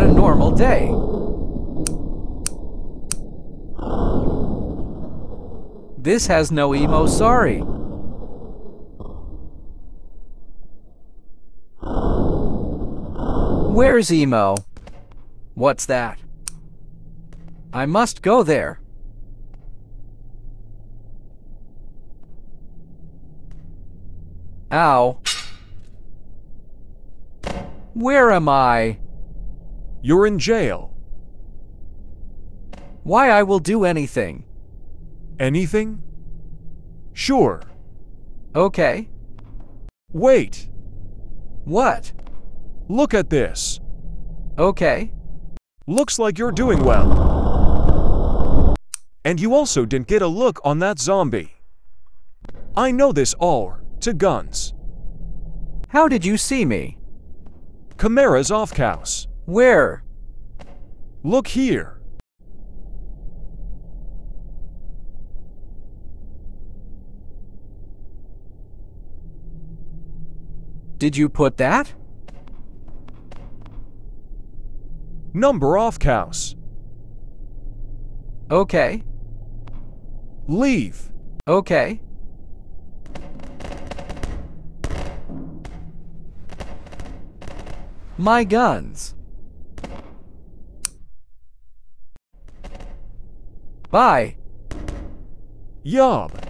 not a normal day. This has no emo sorry. Where's emo? What's that? I must go there. Ow. Where am I? You're in jail. Why I will do anything. Anything? Sure. Okay. Wait. What? Look at this. Okay. Looks like you're doing well. And you also didn't get a look on that zombie. I know this all to guns. How did you see me? Chimera's off house. Where? Look here. Did you put that? Number off house. Okay. Leave. Okay. My guns. Bye. Yob.